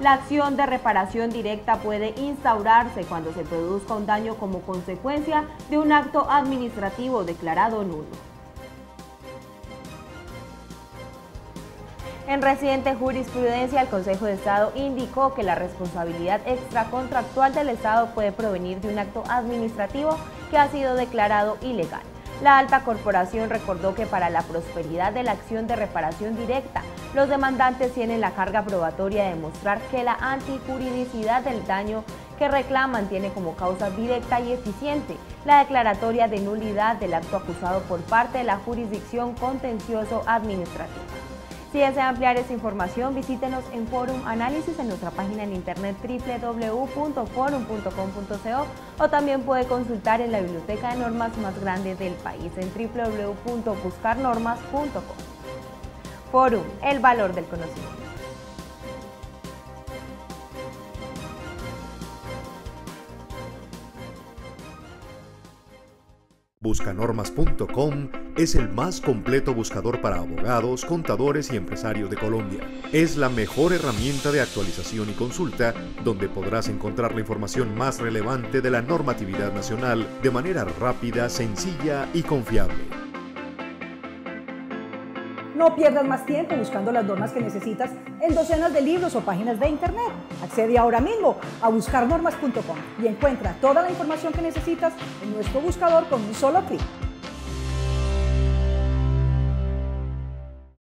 La acción de reparación directa puede instaurarse cuando se produzca un daño como consecuencia de un acto administrativo declarado nulo. En reciente jurisprudencia, el Consejo de Estado indicó que la responsabilidad extracontractual del Estado puede provenir de un acto administrativo que ha sido declarado ilegal. La alta corporación recordó que para la prosperidad de la acción de reparación directa, los demandantes tienen la carga probatoria de demostrar que la antijuridicidad del daño que reclaman tiene como causa directa y eficiente la declaratoria de nulidad del acto acusado por parte de la jurisdicción contencioso administrativa. Si desea ampliar esta información, visítenos en Forum Análisis en nuestra página en internet www.forum.com.co o también puede consultar en la biblioteca de normas más grande del país en www.buscarnormas.com. Forum, el valor del conocimiento. Buscanormas.com es el más completo buscador para abogados, contadores y empresarios de Colombia. Es la mejor herramienta de actualización y consulta donde podrás encontrar la información más relevante de la normatividad nacional de manera rápida, sencilla y confiable. No pierdas más tiempo buscando las normas que necesitas en docenas de libros o páginas de internet. Accede ahora mismo a buscarnormas.com y encuentra toda la información que necesitas en nuestro buscador con un solo clic.